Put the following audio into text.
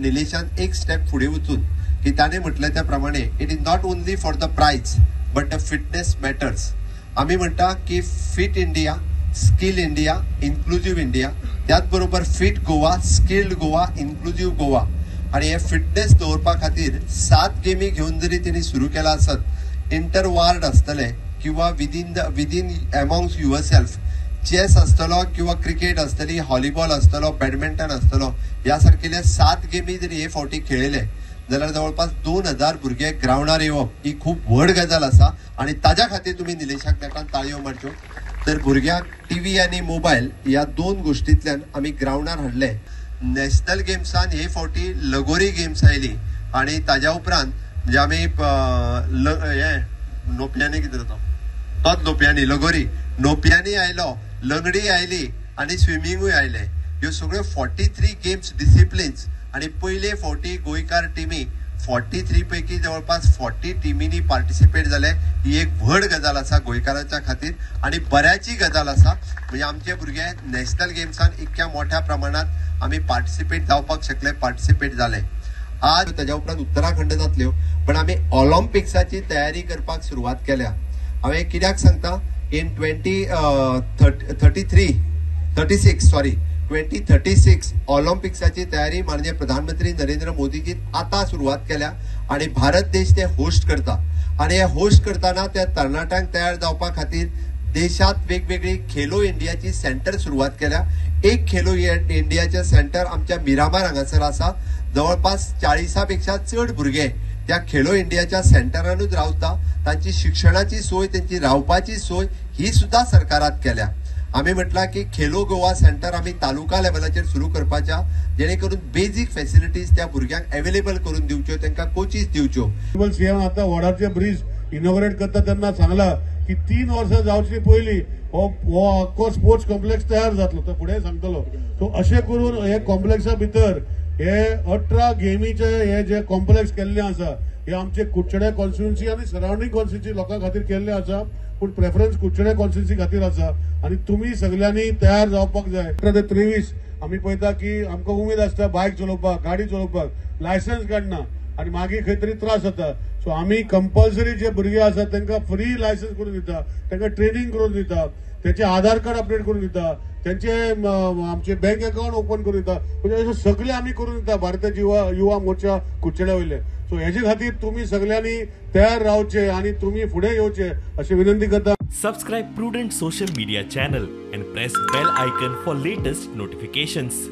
निलेशान एक स्टेप पुढे वचून की त्याने म्हटलं त्याप्रमाणे it is not only for the prize but the fitness matters आम्ही म्हणटा की fit India skill India inclusive India त्याचबरोबर fit Goa skilled Goa inclusive Goa. आणि हे फिटनेस दवरपा खातीर सात गेमी घेऊन जरी त्यांनी सुरू केला आसत इंटर वार्ड आसतले किंवा within the within amongst yourself chess आसतलो किंवा क्रिकेट आसतली हॉलीबॉल आसतलो बॅडमिंटन आसतलो ह्या सारकेले सात गेमी जरी हे फावटी खेळले जाल्यार जवळपास दोन हजार भुरगे ग्रावंडार येवप ही खूप व्हड गजाल आसा आणि ताज्या खातीर तुम्ही निलेशाक तेका ताळयो मारच्यो तर भुरग्यांक टी व्ही आणि मोबाईल या दोन गोश्टींतल्यान आमी ग्रावंडार हाडले नॅशनल गेम्सान हे फावटी लगोरी गेम्स आयली. आणि ताज्या उपरांत म्हणजे आमी ल- हे नोपियांनी कितें जाता? तोच नोपियांनी लगोरी. नोपियांनी आयलो लंगडी आयली आणि स्विमिंगूय आयले. ह्यो सगळ्यो फॉर्टी थ्री गेम्स डिसिप्लिन्स आणि पयले फावटी गोंयकार टिमी फॉर्टी थ्री पैकी जवळपास फॉर्टी टिमींनी पार्टिसिपेट जाले ही एक व्हड गजाल आसा गोंयकारांच्या खातीर आणि बऱ्याची गजाल आसा म्हणजे आमचे भुरगे नॅशनल गेम्सान इतक्या मोठ्या प्रमाणात आमी पार्टिसिपेट जावपाक शकले पार्टिसिपेट जाले आज ताज्या उपरांत उत्तराखंड जातल्यो पण आमी ऑलिम्पिक्साची तयारी करपाक सुरवात केल्या. हांवें कित्याक सांगता? In twenty thirty three thirty six sorry twenty thirty six तयारी माननीय प्रधानमंत्री नरेंद्र मोदीजी आता सुरुवात केल्या आणि भारत देश ते होस्ट करता. आणि हे होस्ट करताना त्या तरणाट्यांक तयार जावपा खातीर देशात वेगवेगळी खेलो इंडियाची सेंटर सुरुवात केल्या. एक खेलो इंडियाचे सेंटर आमच्या मिरामार हांगासर आसा. जवळपास चाळीसा पेक्षा चड भुरगे त्या खेलो इंडियाच्या सेंटरानूच रावता तांची शिक्षणाची सोय त्यांची रावपाची सोय ही सुद्धा सरकारात केल्या. आम्ही म्हटला की खेलो गोवा सेंटर आम्ही तालुका लेवलाचेर सुरू करपाच्या जेणे करून बेजीक फेसिलिटीज त्या भुरग्यांक अवेलेबल करून दिवच्यो त्यांना कोचीस दिवच्यो. सीएम आता वडाचे ब्रिज इनॉग्रेट करता तेन्ना सांगला की तीन वर्सां जावची पयलीं हो हो आख्खो स्पोर्ट्स कॉम्प्लेक्स तयार जातलो. तो फुडें सांगतलो. सो अशें करून हे कॉम्प्लेक्सा भितर हे अठरा गेमीचे हे जे कॉम्प्लेक्स केल्ले आसा हे आमचे कुडचडे कॉन्स्टिट्युन्सी आनी सराउंडिंग कॉन्स्टिट्युन्सी लोकां खातीर केल्ले आसा पूण प्रेफरन्स कुडचडे कॉन्स्टिट्युन्सी खातीर आसा आणि तुम्ही सगळ्यांनी तयार जावपाक जाय. अठरा ते त्रेवीस आमी पळयता की आमकां उमेद आसता बायक चलोवपाक गाडी चलोवपाक लायसन्स काडना आणि मागीर खंय तरी त्रास जाता सो आमी कंपल्सरी जे भुरगे आसात तांकां फ्री लायसन्स करून दिता तांकां ट्रेनिंग करून दिता त्यांचे आधार कार्ड अपडेट करून दिता त्यांचे आमचे बँक अकाउंट ओपन करून दिता. म्हणजे अशें सगळे आमी करून दिता भारतीय युवा युवा मोर्चा कुडचड्या वयले सो हेजे खातीर तुम्ही सगळ्यांनी तयार रावचे आणि तुम्ही फुडें येवचे अशी विनंती करता. Subscribe Prudent social media channel and press bell icon for latest notifications